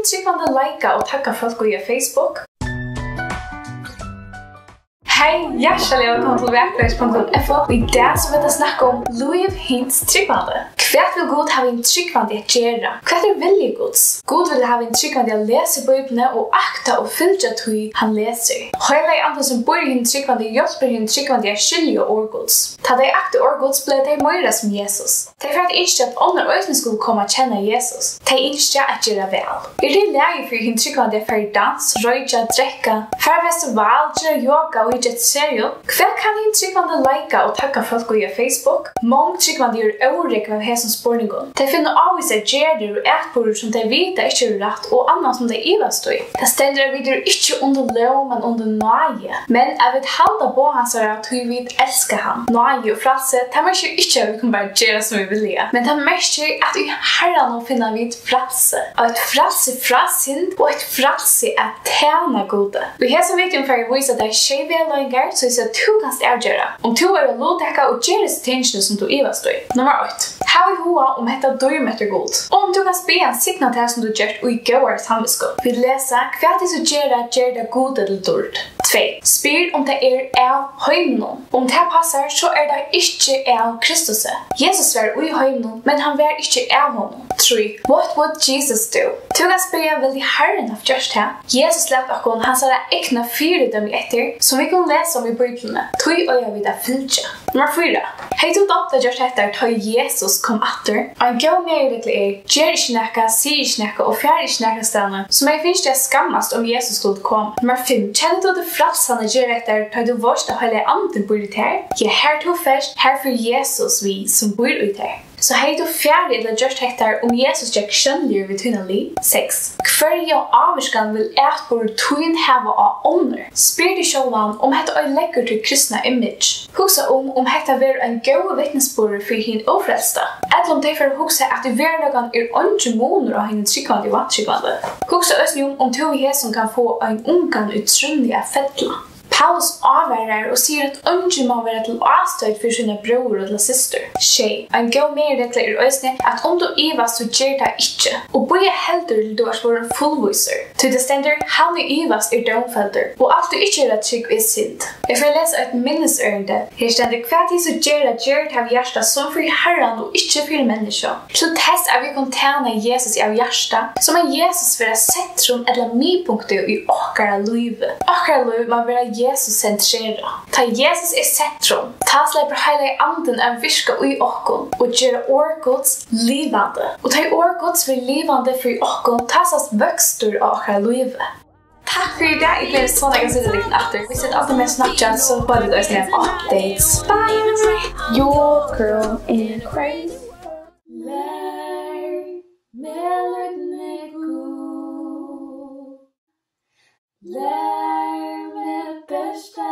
Finn tryggvande likea og takka folk via Facebook. Hei, hjertelig velkommen til Verkleis.fo. I dag så vil jeg snakke om Louis Hintz tryggvande. Hvat vil god hava ein tryggvandi at gera? Hvat er vilje Guds? God vil hava ein tryggvandi at lesa Bibeln og akta og fylgja tui han leser. Heilai andan som bor i ein tryggvandi hjelper hin tryggvandi at skilja orð Guds. Ta dei akta orð Guds blei dei meira som Jesus. Tei fært ikki at onnur øysni skulu koma at kenna Jesus. Tei ikki at gera vel. Er det lægi fyrir hin tryggvandi at fer dans, røykja, drekka, fer festival, gera yoga og ikki serio? Hvat kan hin tryggvandi leika og takka folk og Facebook? Mong tryggvandi er órekva hesen spurningon. De finner avvis er gjerder og etbord som de vita ikkje er rett og annan som de ivast i. De stender er videre ikkje under lov, men under nøye. Men jeg vet halda på hans er at hun vid elskar han. Nøye og frase, de merker ikkje at vi kan bare gjera som vi vilja. Men de merker at vi herran å finna vid frase. Og et frase fra sind, og et frase at tjena gode. Vi hesen vet jo omfra i vise at det er skjeve løyngar, så vi ser at du kan stærgjera. Om du er å lovdekka og gjeres tingene som du ivast i. Nummer 8. Hava i hoa om hetta døym etter god. Og Om du kan spe en signa til som du gjert og i gauar samvisko. Vi lesa hva er det som gjerra gjerra god eller dård. 2. Spyr om det er av høymnon. Om det passar, så er det ikkje av Kristus. Jesus var ui høymnon, men han var ikkje av honom. 3. What would Jesus do? Du kan spyrja vel i herren av just her. Jesus lett okkon hans er egna fyrdøm etter, som vi kan lesa om i bøyblene. Tui øya vi da fylgja. Nummer 4. Hei du damt at gjørt hetta ta Jesus kom atter. Ein go meir til er, gjer ikkje nekka, sier ikkje nekka og fjær ikkje nekka stedene, som jeg finnes det skammast om Jesus skulle komme. Nummer 5. Kjenner du det frasane gjør etter ta du vårst og heile anden bor ut her? Ja, her to fest, her for Jesus vi som bor ut her. Så hei du fjerde eller gjørst hektar om Jesus gikk skjønnelig ved tunne liv. 6. Hver Hverje avvarskan vil et bor tun heva av ånder. Spyr du sjålan om hette øy legger til kristna image. Hugsa om om hette ver en gode vittnesbore for hin ofrelsta. Eller om det for hugsa at i verdagan er åndre måneder av hinn tryggvande i vattryggvande. Huxa øsning om om to i som kan få en ungan utrunnig av fettla. Paulus avvarar og sier at ønsker må være til avstøyt for sine bror og til syster. Tjei, en god mer dette er øsne at om du iva så gjør det ikke. Og bøye helder til du er svåre fullviser. Til det stender, han i ivas er domfelder, og alt du ikke er trygg er sint. Jeg får lese et minnesørende. Her stender hva tid så gjør det gjør det av hjertet som for herren og ikke for mennesker. Så test er vi kan tjene Jesus av hjertet, som er Jesus for å sette som et eller annet mye punkter i åkere livet. Åkere livet må være Jesus Jesus sentrera. Ta Jesus i sentrum. Ta släpper hela anden en fiska i okkon og gjøre orkots livande. Og ta orkots vi livande for okkon tassas vøkstur av okkar livet. Takk for i dag. Jeg gleder sånn at jeg sitter litt etter. Vi sitter alltid med Snapchat, så bare det er en updates. Bye! Your girl in crazy. Lær, melodne god. Lær. Hashtag.